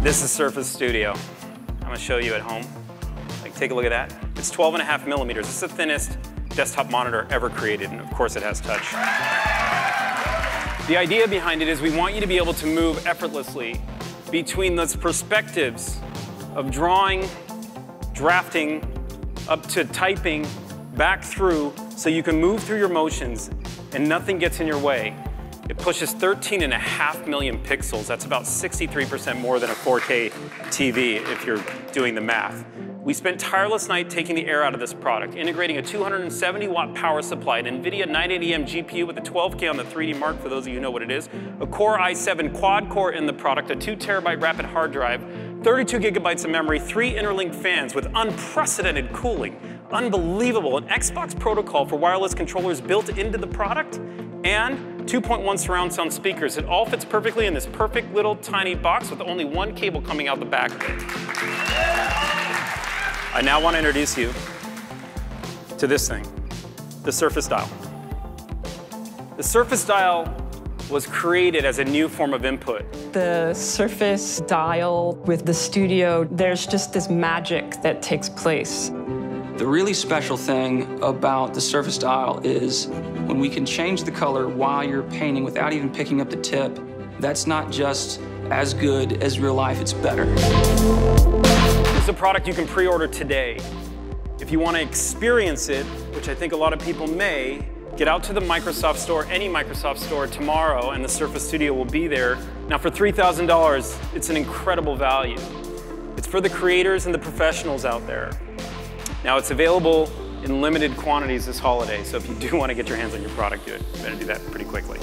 This is Surface Studio. I'm gonna show you at home. Like, take a look at that. It's 12 and a half millimeters. It's the thinnest desktop monitor ever created, and of course it has touch. The idea behind it is we want you to be able to move effortlessly between those perspectives of drawing, drafting, up to typing, back through, so you can move through your motions and nothing gets in your way. It pushes 13 and a half million pixels. That's about 63% more than a 4K TV if you're doing the math. We spent tireless night taking the air out of this product, integrating a 270 watt power supply, an NVIDIA 980M GPU with a 12K on the 3D Mark, for those of you who know what it is, a Core i7 quad core in the product, a two terabyte rapid hard drive, 32 gigabytes of memory, three interlinked fans with unprecedented cooling, unbelievable, an Xbox protocol for wireless controllers built into the product, and 2.1 surround sound speakers. It all fits perfectly in this perfect little tiny box with only one cable coming out the back of it. I now want to introduce you to this thing, the Surface Dial. The Surface Dial was created as a new form of input. The Surface Dial with the studio, there's just this magic that takes place. The really special thing about the Surface Dial is when we can change the color while you're painting without even picking up the tip, that's not just as good as real life, it's better. It's a product you can pre-order today. If you want to experience it, which I think a lot of people may, get out to the Microsoft store, any Microsoft store tomorrow, and the Surface Studio will be there. Now for $3,000, it's an incredible value. It's for the creators and the professionals out there. Now it's available in limited quantities this holiday, so if you do want to get your hands on your product. You better do that pretty quickly.